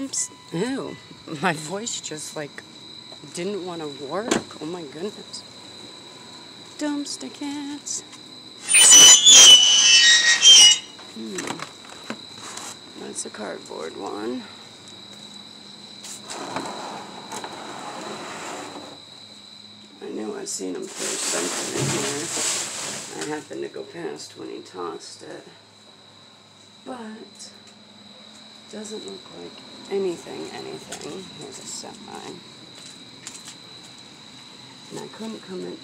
Dumps. Ew. My voice just like didn't want to work. Oh my goodness. Dumpster cats. Hmm. That's a cardboard one. I knew I seen him throw something in here. I happened to go past when he tossed it. But doesn't look like anything, anything. Here's a semi. And I couldn't come in.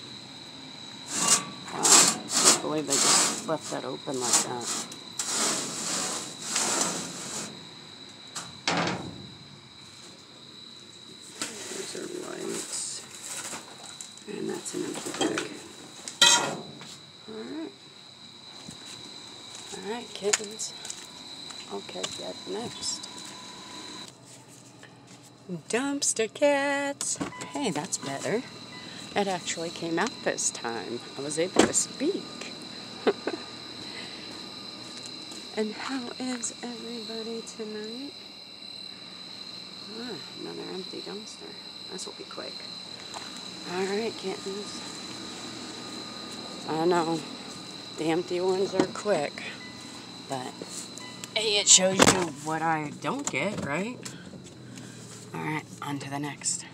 Wow, I can't believe they just left that open like that. These are lights. And that's an empty bag. Alright. Alright, kittens. Catch that next. Dumpster cats. Hey, that's better. It actually came out this time. I was able to speak. and how is everybody tonight? Ah, another empty dumpster. This will be quick. Alright, kittens. I know. The empty ones are quick. But hey, it shows you what I don't get, right? Alright, on to the next.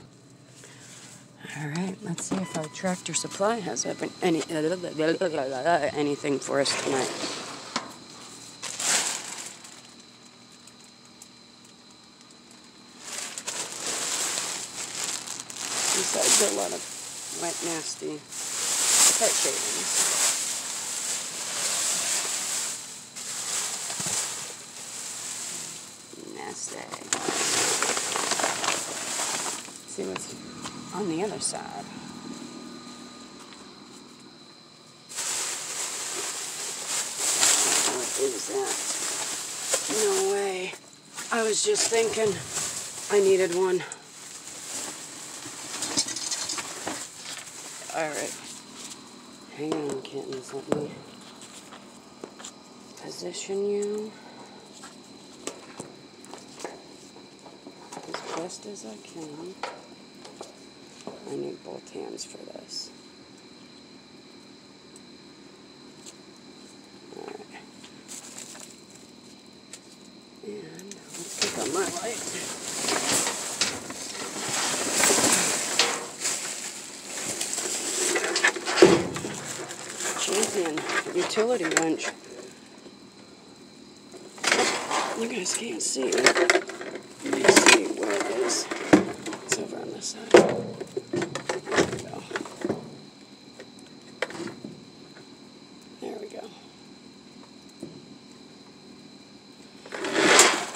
Alright, let's see if our tractor supply has any, anything for us tonight. Besides a lot of wet, nasty pet shavings. Nasty. see what's on the other side. What is that? No way. I was just thinking I needed one. Alright. Hang on, kittens. Let me position you as best as I can. I need both hands for this. And let's pick on my light. Champion utility wrench. You guys can't see it. Let me see where it is. It's over on this side. There we go. There we go.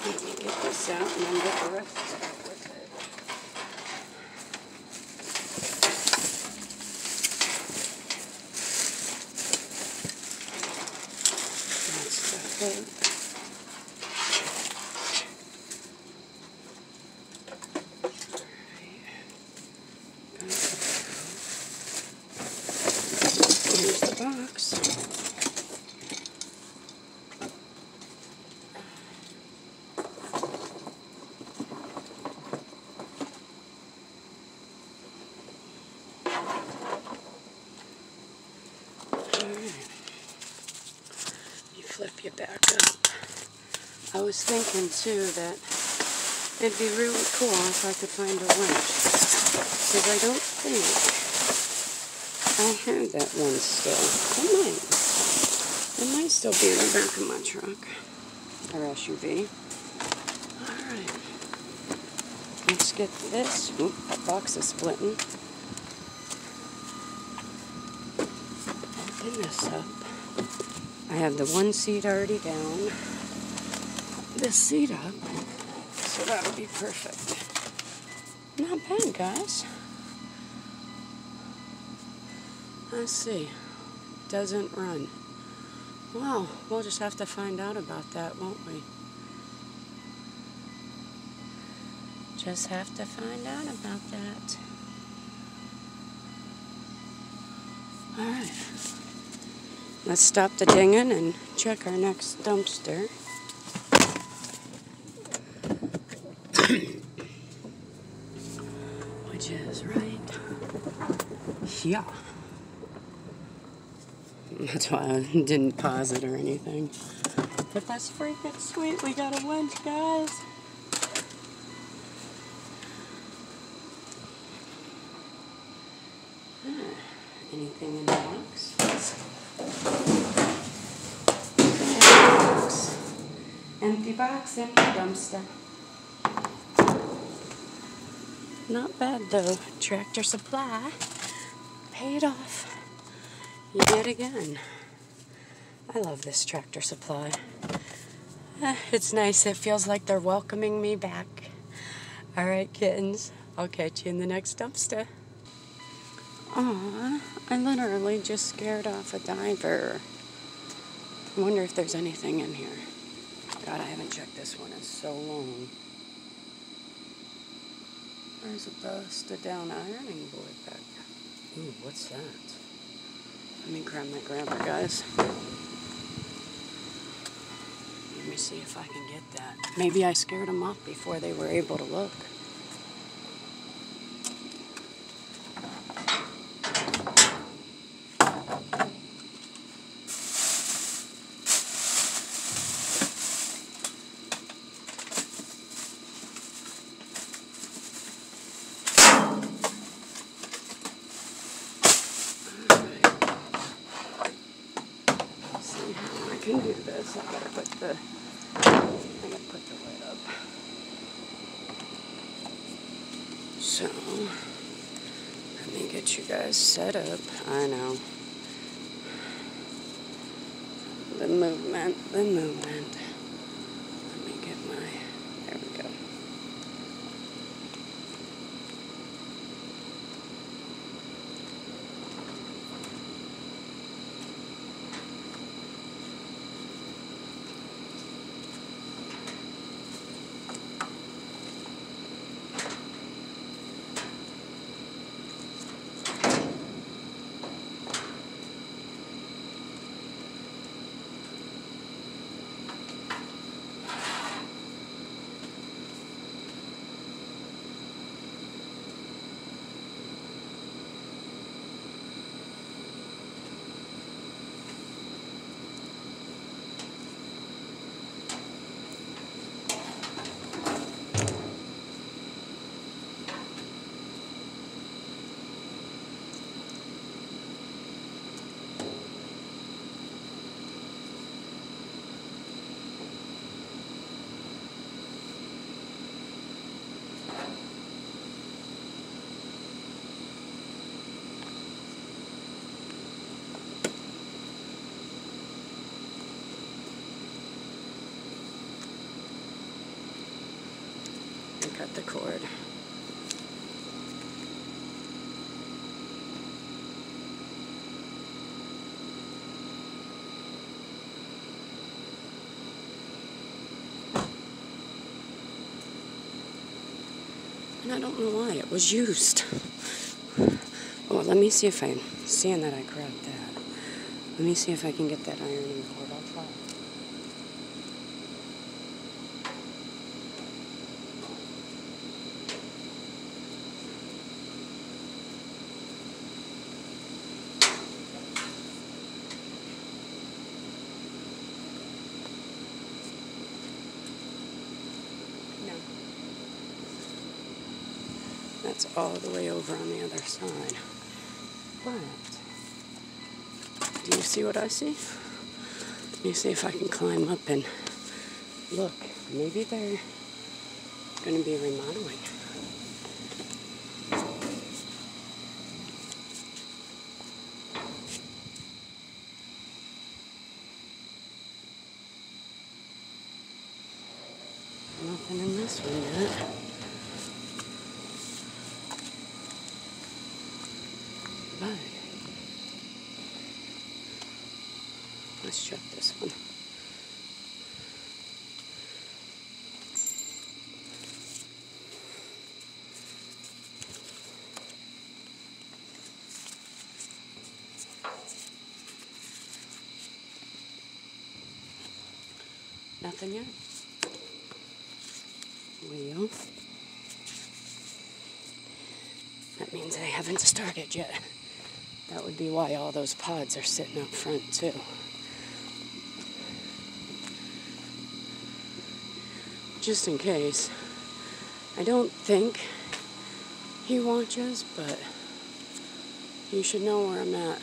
Let me get this out and then get the rest stuff with it. That's the hook. Here's the box. Alright. You flip you back up. I was thinking too that it'd be really cool if I could find a winch. Because I don't think I have that one still. It might. It might still be in the back of my truck. Or SUV. Alright. Let's get this. Oop, that box is splitting. Oh, Open this up. I have the one seat already down. This seat up. So that'll be perfect. Not bad, guys. Let's see. Doesn't run. Well, we'll just have to find out about that, won't we? Just have to find out about that. Alright. Let's stop the dinging and check our next dumpster. Which is right here. That's why I didn't pause it or anything. But that's freaking sweet. We got a winch, guys. Anything in the box. Empty box, empty dumpster. Not bad though. Tractor Supply paid off yet again. I love this Tractor Supply. Eh, it's nice. It feels like they're welcoming me back. All right, kittens. I'll catch you in the next dumpster. Aw, I literally just scared off a diver. I wonder if there's anything in here. God, I haven't checked this one in so long. There's a busted down ironing board back. Ooh, what's that? Let me grab my grabber, guys. Let me see if I can get that. Maybe I scared them off before they were able to look. see how I can do this. I gotta put the I gotta put the lid up. So let me get you up. I know. The movement, the movement. Let me get my there we go. and cut the cord. And I don't know why it was used. Well, let me see if I, seeing that I grabbed that, let me see if I can get that ironing board. I'll try. No. That's all the way over on the other side. But, do you see what I see? Let me see if I can climb up and look. Maybe they're going to be remodeling. Nothing in this one yet. But let's check this one. Nothing yet. wheel. That means they haven't started yet. That would be why all those pods are sitting up front too. Just in case. I don't think he watches, but you should know where I'm at.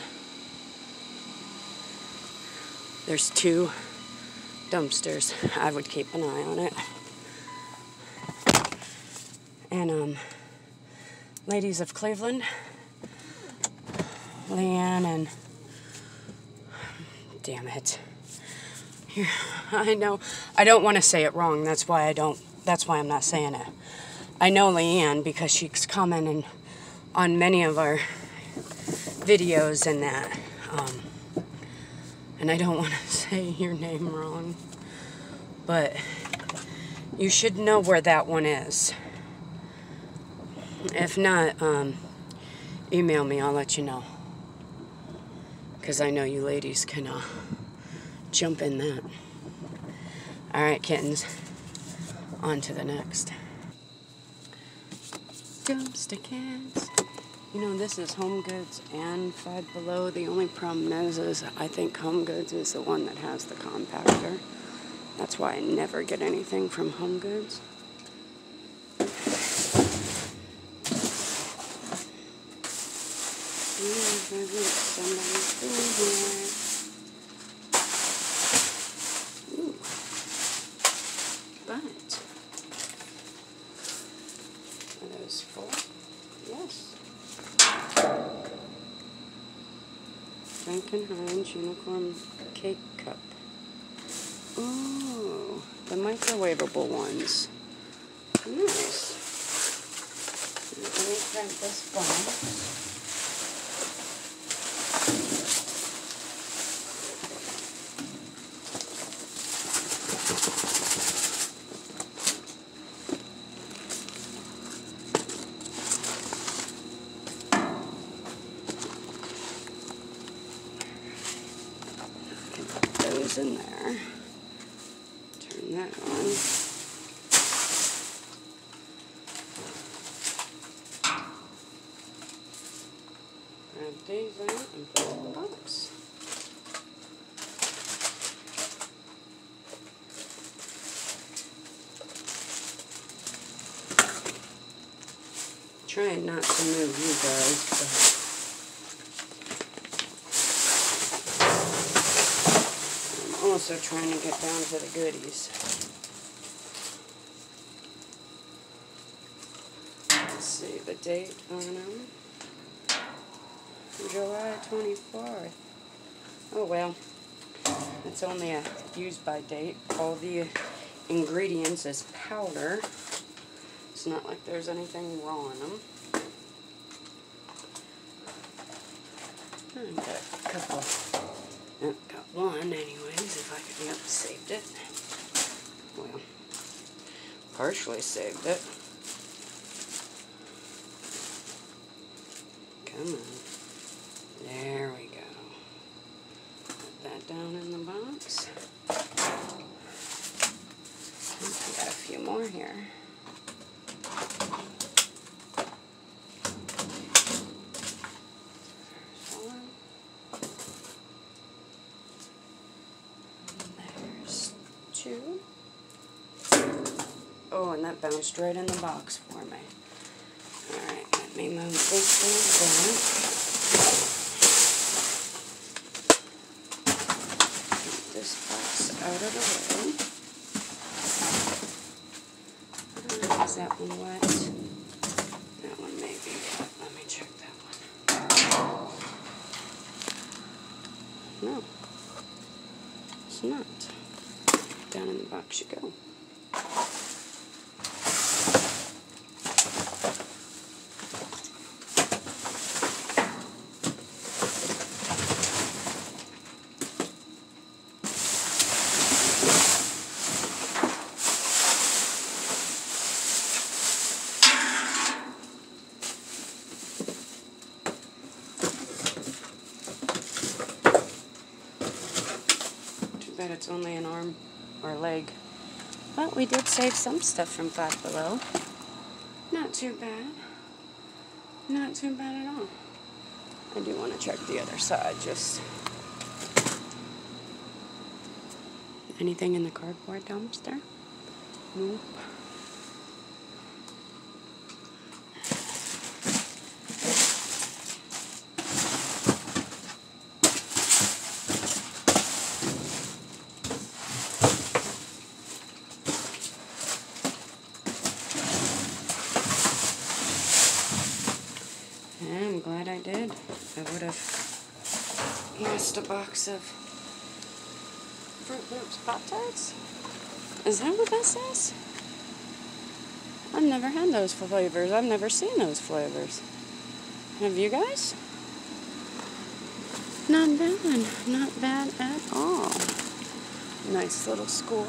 There's two dumpsters. I would keep an eye on it. And, um, ladies of Cleveland, Leanne and, damn it. I know, I don't want to say it wrong. That's why I don't, that's why I'm not saying it. I know Leanne because she's commenting on many of our videos and that. Um, and I don't want to say your name wrong, but you should know where that one is. If not, um, email me, I'll let you know. Because I know you ladies can uh, jump in that. All right, kittens, on to the next. Dumpster cats. You know, this is Home Goods and Five Below. The only problem is, is I think Home Goods is the one that has the compactor. That's why I never get anything from Home Goods. Ooh. But, are those full? Yes. Duncan Hines Unicorn Cake Cup. Ooh, the microwavable ones. Nice. Let me print this box. Can put in there. Turn that on. Grab these out and put in the box. Trying not to move you guys, but. I'm also trying to get down to the goodies. Let's see the date on them. July 24th. Oh well, it's only a use by date. All the ingredients is powder. It's not like there's anything raw in them. I hmm, got a couple. One anyways, if I could, yep, saved it. Well, partially saved it. Come on. There we go. Put that down in the box. I got a few more here. There's one. There's two. Oh, right in the box for me. Alright, let me move this one down. Get this box out of the way. Is that one wet? That one may be wet. Let me check that one. No. It's not. Down in the box you go. Too bad it's only an arm or leg. But we did save some stuff from Five Below. Not too bad. Not too bad at all. I do want to check the other side, just... Anything in the cardboard dumpster? Nope. I'm glad I did. I would have lost a box of Froot Loops Pop Tarts. Is that what that says? I've never had those flavors. I've never seen those flavors. Have you guys? Not bad. Not bad at all. Nice little score.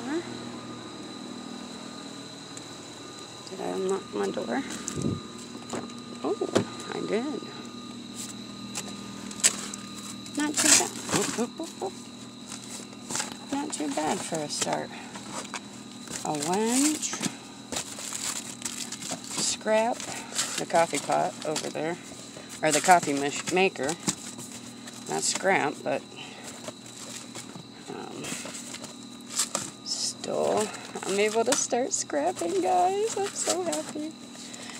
Did I unlock my door? Oh. I did. Not too Not too bad for a start. A wench, scrap, the coffee pot over there, or the coffee maker. Not scrap, but um, still, I'm able to start scrapping, guys. I'm so happy.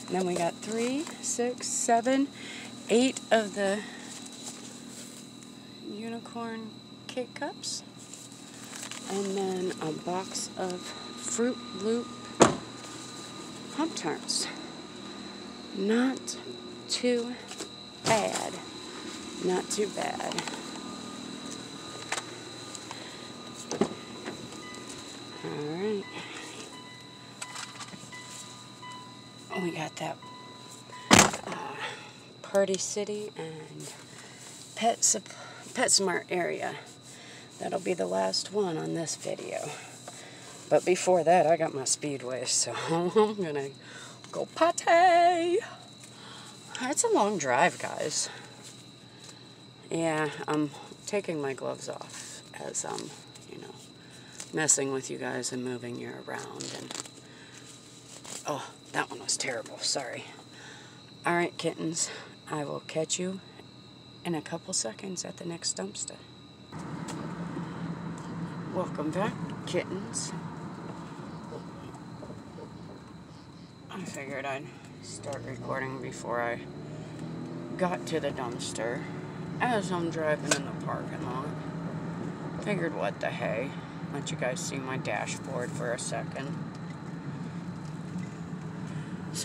And then we got three, six, seven, eight of the unicorn cake cups. And then a box of Froot Loop Pop Tarts. Not too bad. Not too bad. Alright. we got that uh, Party City and Pet PetSmart area. That'll be the last one on this video. But before that, I got my Speedway, so I'm gonna go potty. It's a long drive, guys. Yeah, I'm taking my gloves off as I'm, you know, messing with you guys and moving you around and oh that one was terrible. Sorry. Alright, kittens. I will catch you in a couple seconds at the next dumpster. Welcome back, kittens. I figured I'd start recording before I got to the dumpster as I'm driving in the parking lot. Figured what the hey. Let you guys see my dashboard for a second.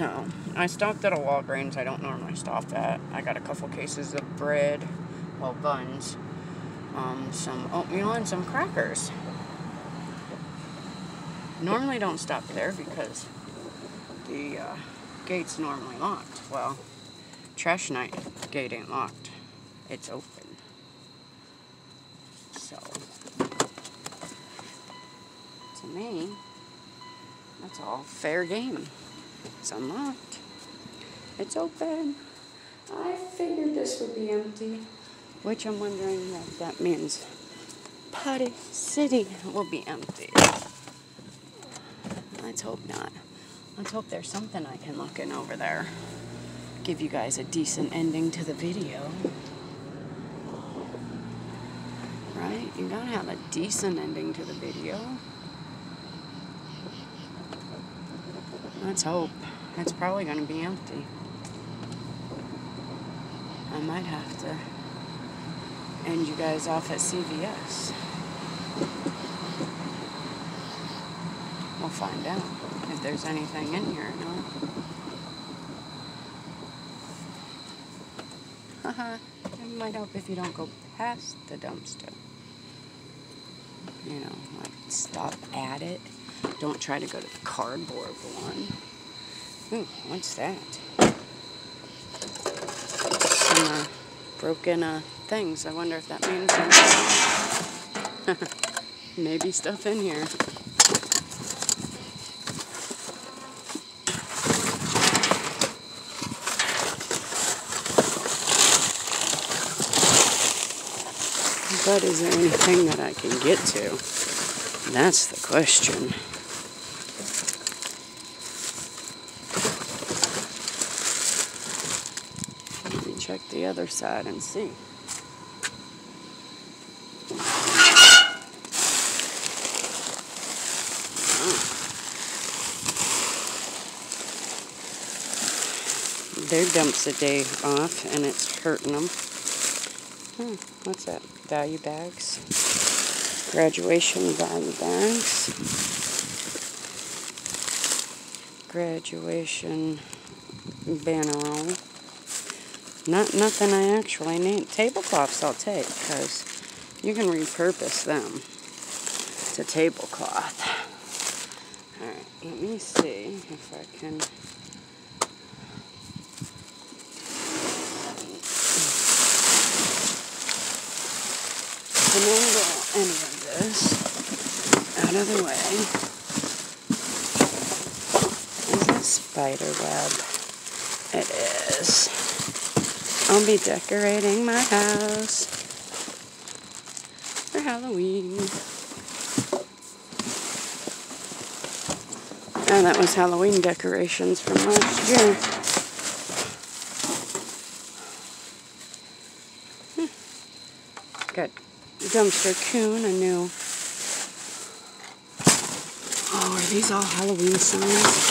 So, I stopped at a Walgreens I don't normally stop at. I got a couple cases of bread, well, buns, um, some oatmeal, and some crackers. Normally don't stop there because the uh, gate's normally locked. Well, trash night gate ain't locked. It's open. So, to me, that's all fair game. It's unlocked. It's open. I figured this would be empty, which I'm wondering what that means. Party City will be empty. Let's hope not. Let's hope there's something I can look in over there. Give you guys a decent ending to the video. Right? You gotta have a decent ending to the video. Let's hope. It's probably going to be empty. I might have to end you guys off at CVS. We'll find out if there's anything in here or not. Haha, it might help if you don't go past the dumpster. You know, like stop at it. Don't try to go to the cardboard one. Ooh, what's that? Some uh, broken uh, things. I wonder if that means maybe stuff in here. But is there anything that I can get to? That's the question. Let me check the other side and see. their dumps a day off and it's hurting them. Hmm, what's that? Value bags? Graduation value bags. Graduation banner Not nothing I actually need. Tablecloths I'll take because you can repurpose them to tablecloth. Alright, let me see if I can any of the way. Is it spider web? It is. I'll be decorating my house for Halloween. And that was Halloween decorations from last year. Hmm. Good dumpster coon, a new. Oh, are these all Halloween signs?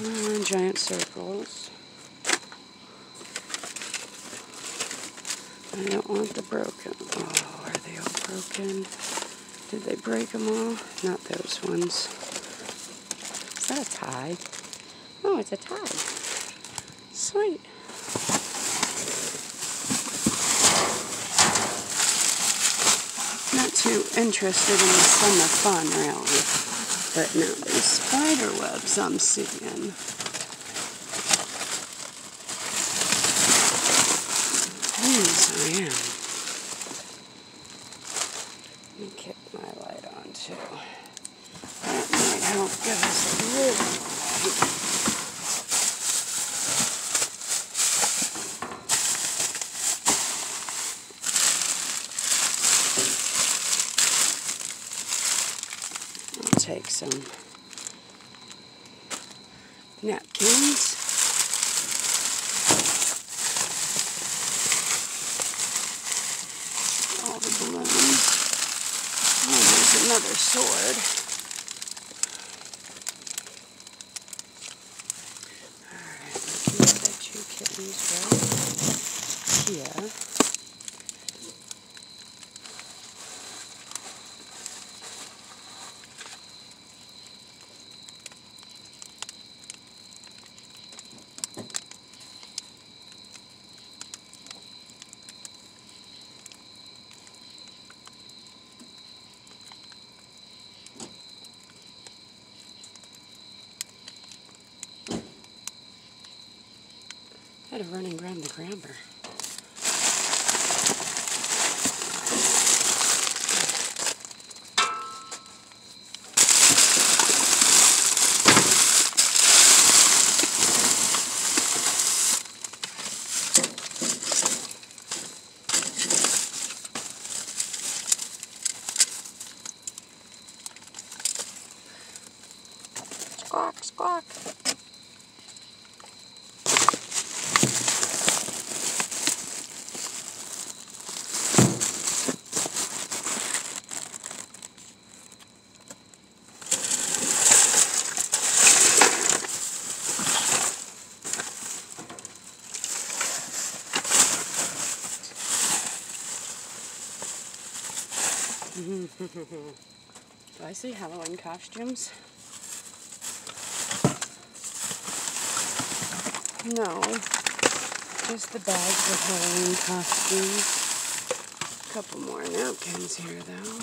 Uh, giant circles. I don't want the broken. Oh, are they all broken? Did they break them all? Not those ones. Is that a tie? Oh, it's a tie. Sweet. Too interested in the summer fun, really. But now these spider webs I'm seeing. These I am. Let me kick my light on too. That might help give us a little light. take some napkins. All the balloons. Oh, there's another sword. Alright, we can get two kittens right here. Had to run and the grabber. Squawk, squawk. Do I see Halloween costumes? No, just the bags with Halloween costumes. A couple more napkins here though.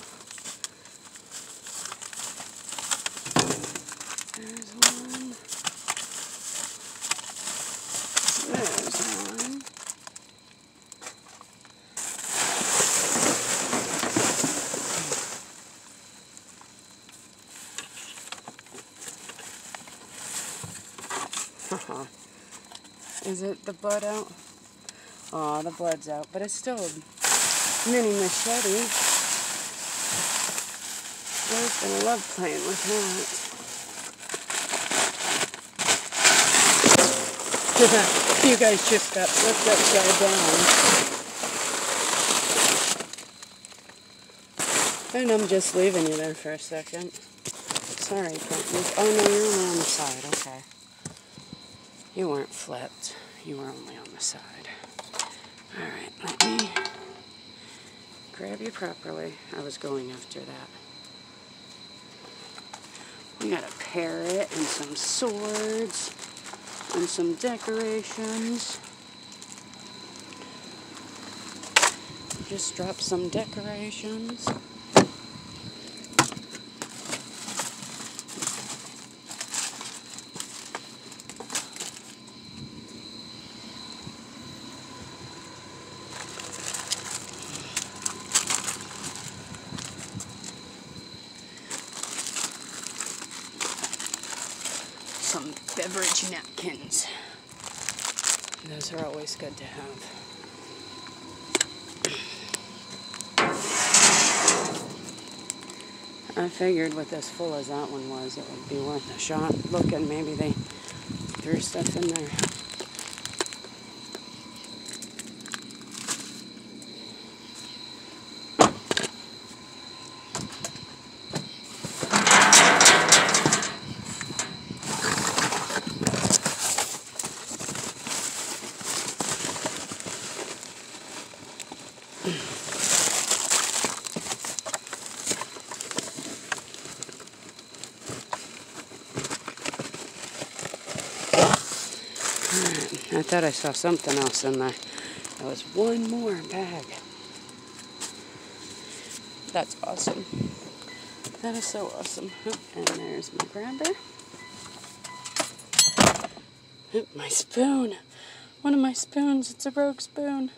There's one. There's one. Is it the blood out? Oh, the blood's out, but it's still a mini machete. Ray's gonna love playing with that. you guys just got flipped upside down. And I'm just leaving you there for a second. Sorry. Oh, no, you're on the side. Okay. You weren't flipped. You were only on the side. Alright, let me grab you properly. I was going after that. We got a parrot and some swords and some decorations. Just drop some decorations. some beverage napkins. Those are good to have. I figured with as full as that one was, it would be worth a shot. Looking, maybe they threw stuff in there. I thought I saw something else in there. There was one more bag. That's awesome. That is so awesome. And there's my grabber. My spoon. One of my spoons. It's a rogue spoon.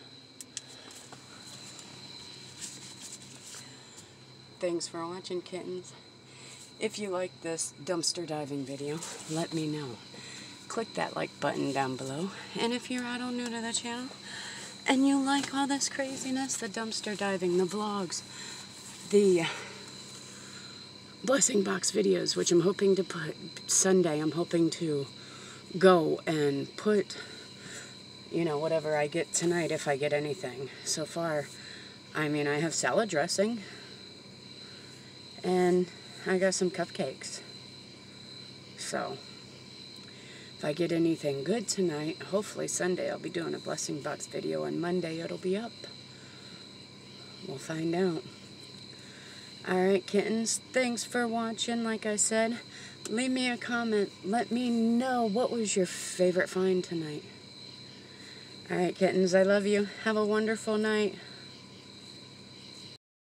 Thanks for watching, kittens. If you like this dumpster diving video, let me know click that like button down below. And if you're at all new to the channel and you like all this craziness, the dumpster diving, the vlogs, the blessing box videos, which I'm hoping to put Sunday, I'm hoping to go and put, you know, whatever I get tonight, if I get anything. So far, I mean, I have salad dressing and I got some cupcakes. So, if I get anything good tonight, hopefully Sunday I'll be doing a blessing box video and Monday it'll be up. We'll find out. Alright kittens, thanks for watching. Like I said, leave me a comment. Let me know what was your favorite find tonight. Alright kittens, I love you. Have a wonderful night.